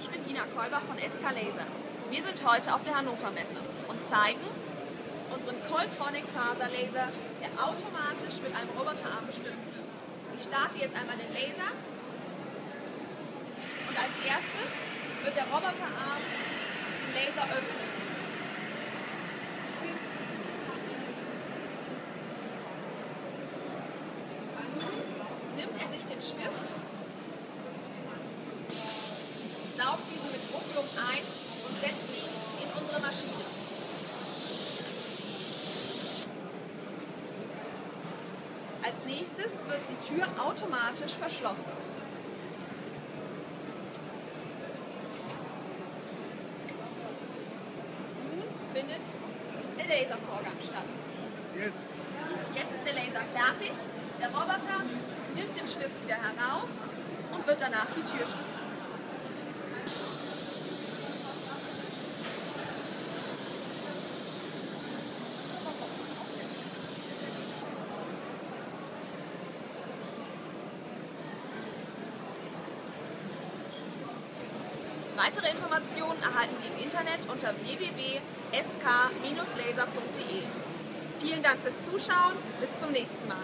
ich bin Dina Kolber von SK Laser. Wir sind heute auf der Hannover Messe und zeigen unseren Coltronic Faserlaser, der automatisch mit einem Roboterarm bestimmt wird. Ich starte jetzt einmal den Laser und als erstes wird der Roboterarm den Laser öffnen. nimmt er sich den Stift, Als nächstes wird die Tür automatisch verschlossen. Nun findet der Laservorgang statt. Jetzt. Jetzt ist der Laser fertig. Der Roboter nimmt den Stift wieder heraus und wird danach die Tür schließen. Weitere Informationen erhalten Sie im Internet unter www.sk-laser.de. Vielen Dank fürs Zuschauen, bis zum nächsten Mal.